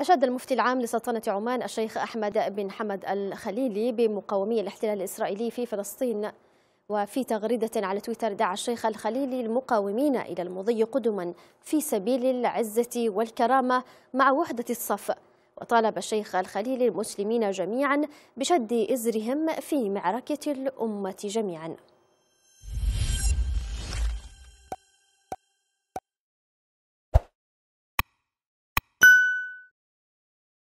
أشاد المفتي العام لسلطنة عمان الشيخ أحمد بن حمد الخليلي بمقاومي الاحتلال الإسرائيلي في فلسطين وفي تغريدة على تويتر دعا الشيخ الخليلي المقاومين إلى المضي قدما في سبيل العزة والكرامة مع وحدة الصف. وطالب الشيخ الخليلي المسلمين جميعا بشد إزرهم في معركة الأمة جميعا.